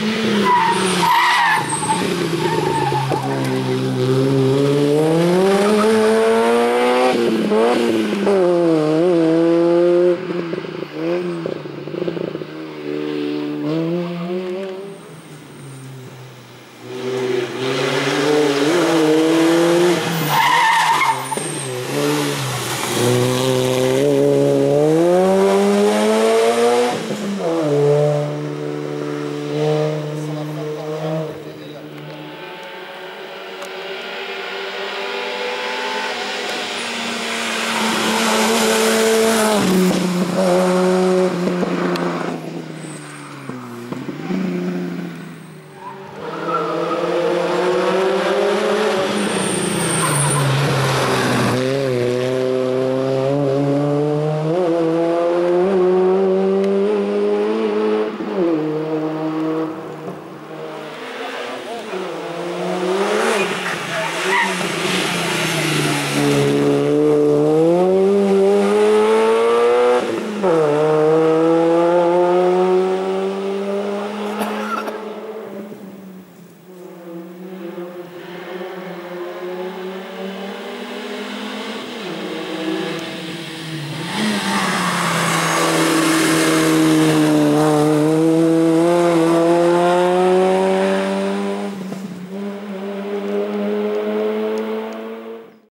Yeah.